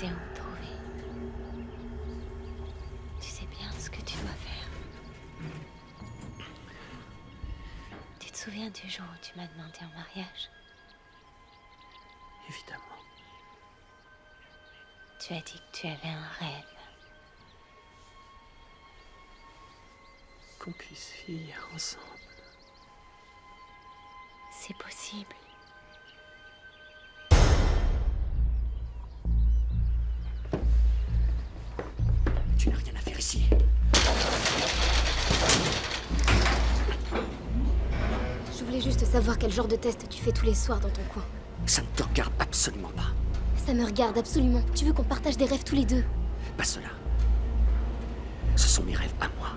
sais où me trouver. Tu sais bien ce que tu dois faire. Tu te souviens du jour où tu m'as demandé en mariage? Évidemment. Tu as dit que tu avais un rêve. Qu'on puisse vivre ensemble. C'est possible. Ici. Je voulais juste savoir quel genre de test tu fais tous les soirs dans ton coin. Ça ne te regarde absolument pas. Ça me regarde absolument. Tu veux qu'on partage des rêves tous les deux? Pas cela. Ce sont mes rêves à moi.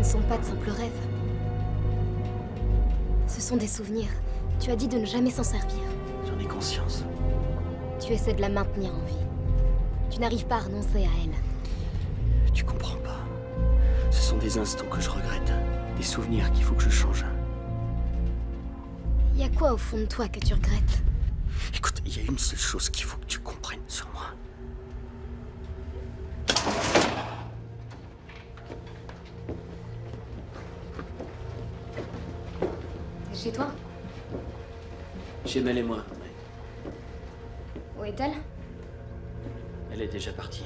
Ne sont pas de simples rêves. Ce sont des souvenirs. Tu as dit de ne jamais s'en servir. J'en ai conscience. Tu essaies de la maintenir en vie. Tu n'arrives pas à renoncer à elle. Tu comprends pas. Ce sont des instants que je regrette. Des souvenirs qu'il faut que je change. Y a quoi au fond de toi que tu regrettes? Écoute, il y a une seule chose qu'il faut que tu comprennes sur moi. Chez toi Chez Mel et moi, ouais. Où est-elle? Elle est déjà partie.